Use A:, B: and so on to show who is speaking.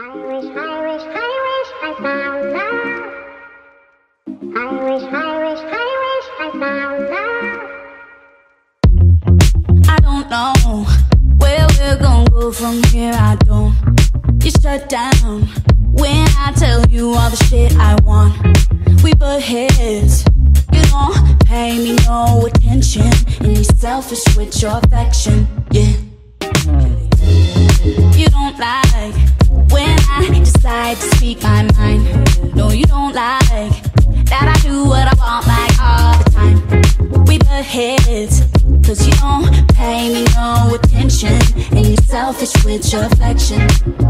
A: I wish, I wish, I wish I found love. I wish, I wish, I wish I found love.
B: I don't know where we're gonna go from here. I don't. You shut down when I tell you all the shit I want. We butt heads. You don't pay me no attention, and you selfish with your affection. Decide to speak my mind. No, you don't like that I do what I want like all the time. We butt heads, cause you don't pay me no attention, and you're selfish with your affection.